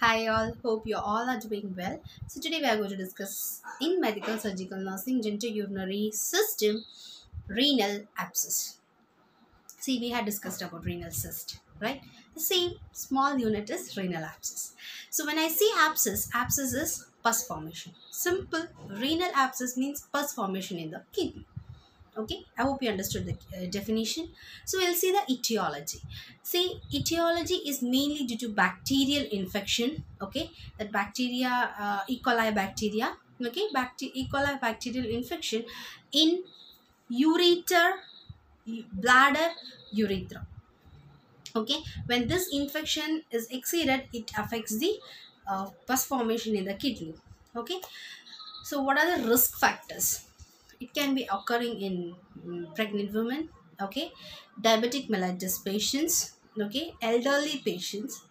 Hi all, hope you all are doing well. So today we are going to discuss in medical surgical nursing genitourinary system renal abscess. See we had discussed about renal cyst, right? The same small unit is renal abscess. So when I say abscess, abscess is pus formation. Simple renal abscess means pus formation in the kidney. Okay, I hope you understood the uh, definition. So we'll see the etiology. See, etiology is mainly due to bacterial infection. Okay, that bacteria, uh, E. coli bacteria. Okay, E. coli bacterial infection in ureter, bladder, urethra. Okay, when this infection is exceeded, it affects the uh, pus formation in the kidney. Okay, so what are the risk factors? It can be occurring in mm, pregnant women okay? Diabetic mellitus patients okay? Elderly patients.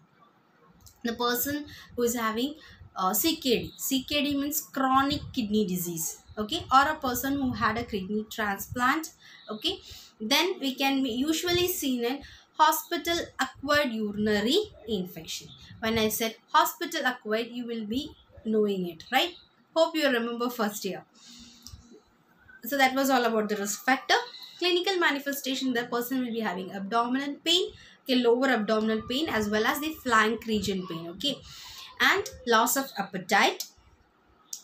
The person who is having uh, CKD CKD means chronic kidney disease okay? Or a person who had a kidney transplant okay? Then we can be usually seen in hospital acquired urinary infection. When i said hospital acquired you will be knowing it right? Hope you remember first year so that was all about the risk factor. Clinical manifestation the person will be having abdominal pain okay lower abdominal pain as well as the flank region pain okay. And loss of appetite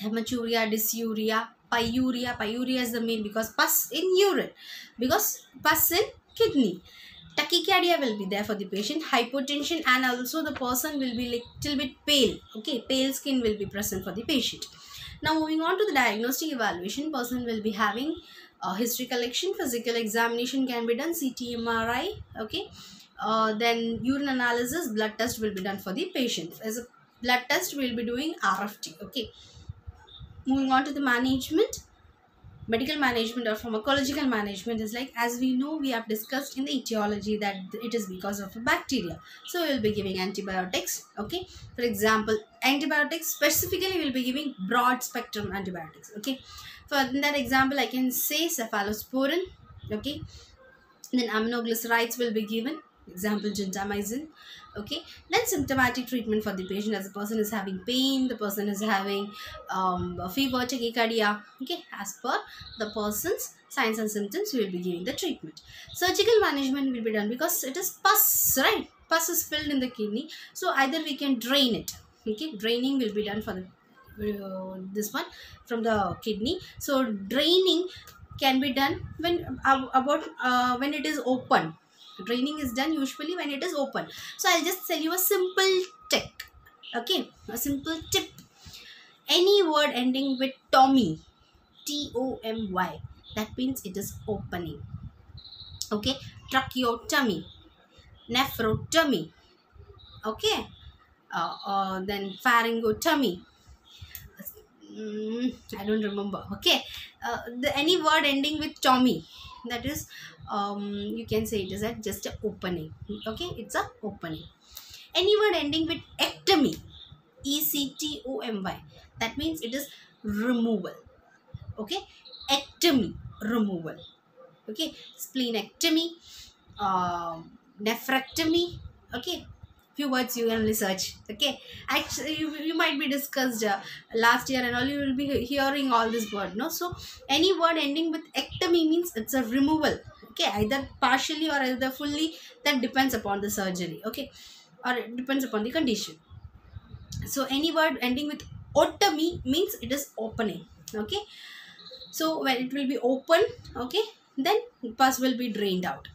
hematuria dysuria pyuria pyuria is the main because pus in urine because pus in kidney. Tachycardia will be there for the patient. Hypotension and also the person will be little bit pale okay. Pale skin will be present for the patient now moving on to the diagnostic evaluation, person will be having uh, history collection, physical examination can be done, CT, MRI, okay. Uh, then urine analysis, blood test will be done for the patient. As a blood test, we will be doing RFT, okay. Moving on to the management, medical management or pharmacological management is like as we know we have discussed in the etiology that it is because of a bacteria. So we will be giving antibiotics okay? For example antibiotics specifically we will be giving broad spectrum antibiotics okay? For that example i can say cephalosporin okay? Then aminoglycerides will be given example gentamicin. Okay? Then symptomatic treatment for the patient as the person is having pain the person is having um, fever tachycardia. Okay? As per the person's signs and symptoms we will be giving the treatment. Surgical management will be done because it is pus right? Pus is filled in the kidney. So either we can drain it. Okay? Draining will be done for the uh, this one from the kidney. So draining can be done when uh, about uh, when it is open draining is done usually when it is open. So i'll just tell you a simple tip okay? A simple tip. Any word ending with tommy. T-o-m-y that means it is opening. Okay? Tracheotomy nephrotomy okay? Uh, uh, then pharyngotomy mm, i don't remember. Okay? Uh, the any word ending with tommy that is um, you can say it is a, just a opening. Okay? It's a opening. Any word ending with ectomy e c t o m y that means it is removal. Okay? Ectomy removal. Okay? Splenectomy uh, nephrectomy. Okay few words you can only search okay? Actually you, you might be discussed uh, last year and all you will be hearing all this word no? So any word ending with ectomy means it's a removal okay? Either partially or either fully that depends upon the surgery okay? Or it depends upon the condition. So any word ending with otomy means it is opening okay? So when it will be open okay then pus will be drained out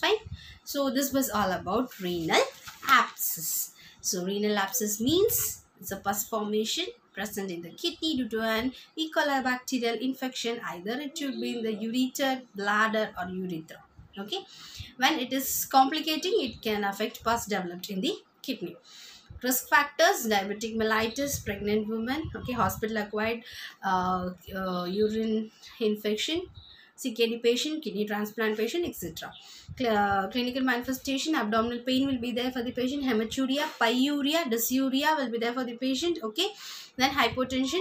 fine? So this was all about renal abscess so renal abscess means it's a pus formation present in the kidney due to an E. coli bacterial infection. Either it should be in the ureter, bladder or urethra. Okay. When it is complicating, it can affect pus developed in the kidney. Risk factors, diabetic mellitus, pregnant women, okay, hospital acquired uh, uh, urine infection, CKD patient, kidney transplant patient, etc. Uh, clinical manifestation, abdominal pain will be there for the patient, hematuria, pyuria, dysuria will be there for the patient, okay. Then hypotension,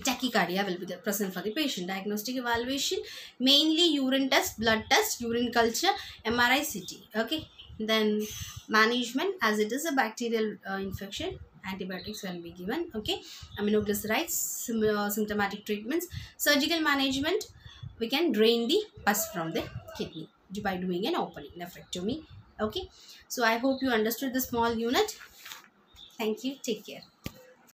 tachycardia will be there present for the patient. Diagnostic evaluation, mainly urine test, blood test, urine culture, MRI, CT, okay. then management as it is a bacterial uh, infection antibiotics will be given okay aminoglycerides uh, symptomatic treatments surgical management we can drain the pus from the kidney by doing an opening. Nephrectomy okay? So i hope you understood the small unit. Thank you. Take care